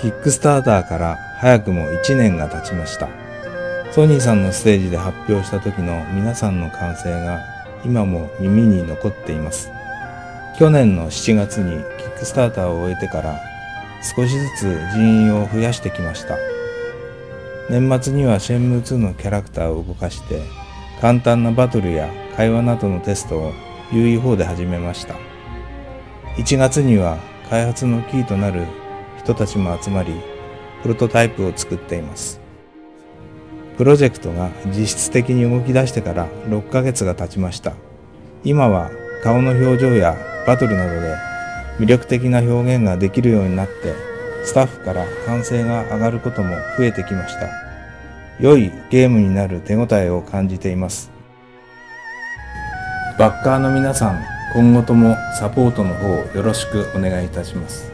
キックスターターから早くも1年が経ちました。ソニーさんのステージで発表した時の皆さんの歓声が今も耳に残っています。去年の7月にキックスターターを終えてから少しずつ人員を増やしてきました。年末にはシェンムー2のキャラクターを動かして簡単なバトルや会話などのテストを UE4 で始めました。1月には開発のキーとなる人たちも集まり、プロトタイプを作っています。プロジェクトが実質的に動き出してから6ヶ月が経ちました。今は顔の表情やバトルなどで魅力的な表現ができるようになって、スタッフから歓声が上がることも増えてきました。良いゲームになる手応えを感じています。バッカーの皆さん、今後ともサポートの方よろしくお願いいたします。